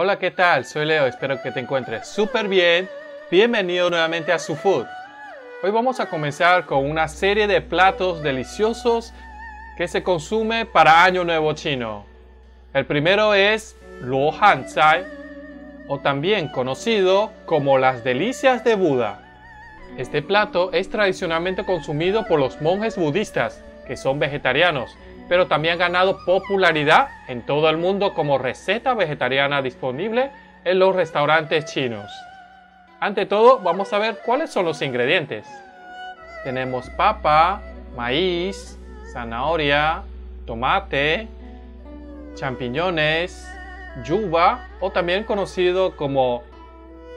Hola, ¿qué tal? Soy Leo, espero que te encuentres súper bien. Bienvenido nuevamente a Su Food. Hoy vamos a comenzar con una serie de platos deliciosos que se consume para Año Nuevo Chino. El primero es Luo Han Zai, o también conocido como las delicias de Buda. Este plato es tradicionalmente consumido por los monjes budistas, que son vegetarianos, pero también ha ganado popularidad en todo el mundo como receta vegetariana disponible en los restaurantes chinos. Ante todo, vamos a ver cuáles son los ingredientes. Tenemos papa, maíz, zanahoria, tomate, champiñones, yuba o también conocido como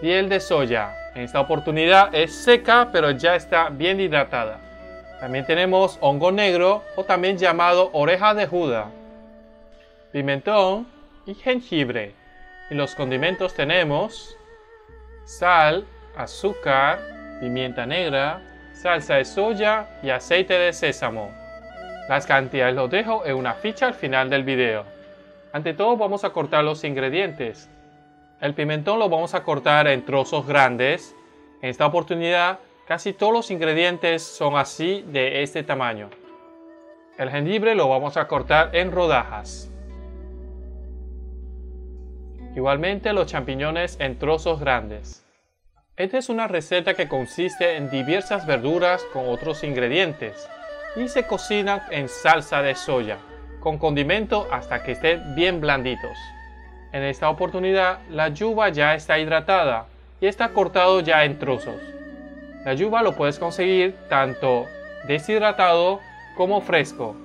piel de soya. En esta oportunidad es seca pero ya está bien hidratada. También tenemos hongo negro o también llamado oreja de Juda, pimentón y jengibre. En los condimentos tenemos sal, azúcar, pimienta negra, salsa de soya y aceite de sésamo. Las cantidades los dejo en una ficha al final del video. Ante todo vamos a cortar los ingredientes. El pimentón lo vamos a cortar en trozos grandes. En esta oportunidad Casi todos los ingredientes son así de este tamaño. El jengibre lo vamos a cortar en rodajas. Igualmente los champiñones en trozos grandes. Esta es una receta que consiste en diversas verduras con otros ingredientes y se cocina en salsa de soya con condimento hasta que estén bien blanditos. En esta oportunidad la yuba ya está hidratada y está cortado ya en trozos. La yuba lo puedes conseguir tanto deshidratado como fresco.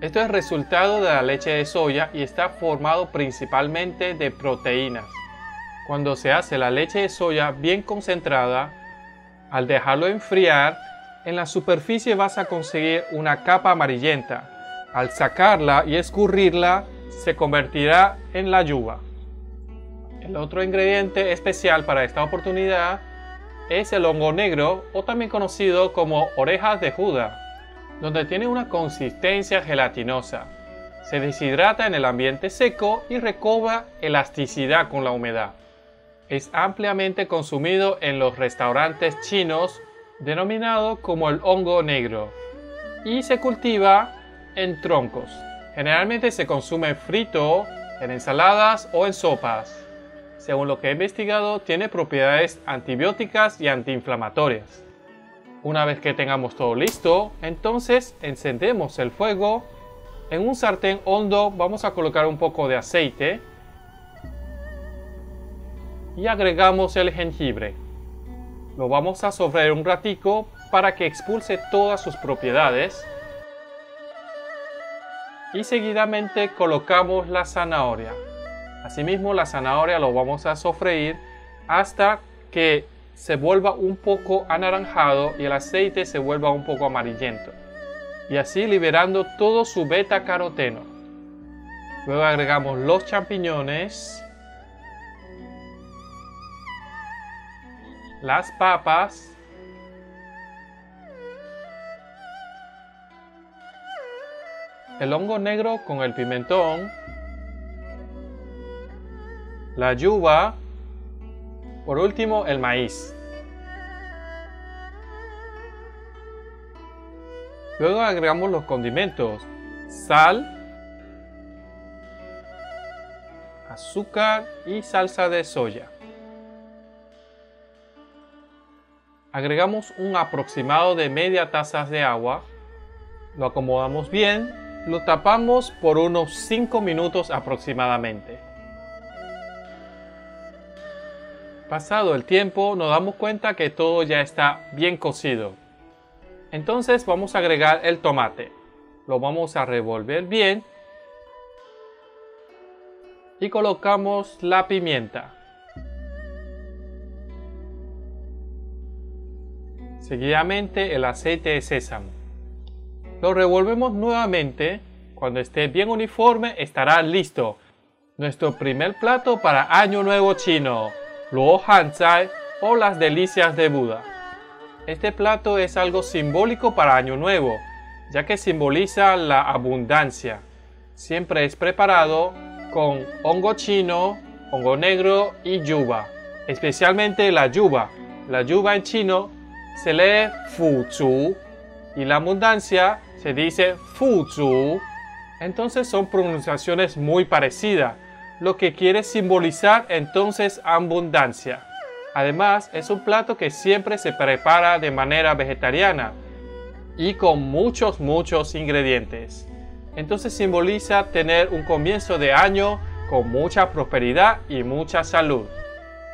Esto es resultado de la leche de soya y está formado principalmente de proteínas. Cuando se hace la leche de soya bien concentrada, al dejarlo enfriar, en la superficie vas a conseguir una capa amarillenta. Al sacarla y escurrirla, se convertirá en la yuba. El otro ingrediente especial para esta oportunidad es el hongo negro o también conocido como orejas de Juda, donde tiene una consistencia gelatinosa. Se deshidrata en el ambiente seco y recobra elasticidad con la humedad. Es ampliamente consumido en los restaurantes chinos denominado como el hongo negro y se cultiva en troncos. Generalmente se consume frito, en ensaladas o en sopas según lo que he investigado, tiene propiedades antibióticas y antiinflamatorias. Una vez que tengamos todo listo, entonces encendemos el fuego. En un sartén hondo vamos a colocar un poco de aceite y agregamos el jengibre. Lo vamos a sofreír un ratico para que expulse todas sus propiedades. Y seguidamente colocamos la zanahoria. Asimismo, la zanahoria lo vamos a sofreír hasta que se vuelva un poco anaranjado y el aceite se vuelva un poco amarillento. Y así liberando todo su beta caroteno. Luego agregamos los champiñones, las papas, el hongo negro con el pimentón, la yuba, por último el maíz. Luego agregamos los condimentos, sal, azúcar y salsa de soya. Agregamos un aproximado de media taza de agua, lo acomodamos bien, lo tapamos por unos 5 minutos aproximadamente. Pasado el tiempo nos damos cuenta que todo ya está bien cocido. Entonces vamos a agregar el tomate. Lo vamos a revolver bien. Y colocamos la pimienta. Seguidamente el aceite de sésamo. Lo revolvemos nuevamente. Cuando esté bien uniforme estará listo. Nuestro primer plato para Año Nuevo Chino. Luo Zai o las delicias de Buda. Este plato es algo simbólico para Año Nuevo, ya que simboliza la abundancia. Siempre es preparado con hongo chino hongo negro y yuba, especialmente la yuba. La yuba en chino se lee fu zu y la abundancia se dice fu zu. Entonces son pronunciaciones muy parecidas, lo que quiere simbolizar entonces abundancia. Además, es un plato que siempre se prepara de manera vegetariana y con muchos, muchos ingredientes. Entonces simboliza tener un comienzo de año con mucha prosperidad y mucha salud.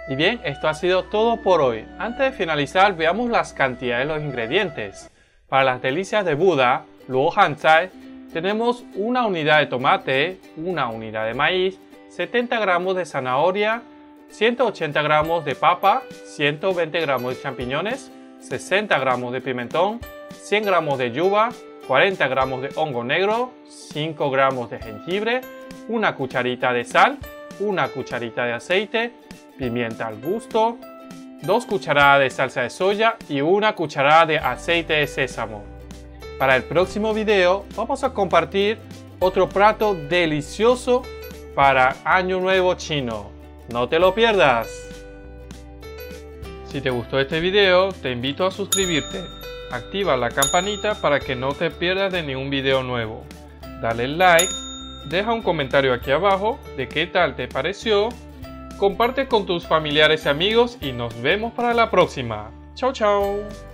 Y bien, esto ha sido todo por hoy. Antes de finalizar, veamos las cantidades de los ingredientes. Para las delicias de Buda, Luo Hanzai, tenemos una unidad de tomate, una unidad de maíz, 70 gramos de zanahoria, 180 gramos de papa, 120 gramos de champiñones, 60 gramos de pimentón, 100 gramos de yuba, 40 gramos de hongo negro, 5 gramos de jengibre, una cucharita de sal, una cucharita de aceite, pimienta al gusto, 2 cucharadas de salsa de soya y una cucharada de aceite de sésamo. Para el próximo video vamos a compartir otro plato delicioso para Año Nuevo Chino. No te lo pierdas. Si te gustó este video, te invito a suscribirte. Activa la campanita para que no te pierdas de ningún video nuevo. Dale like, deja un comentario aquí abajo de qué tal te pareció. Comparte con tus familiares y amigos y nos vemos para la próxima. Chao, chao.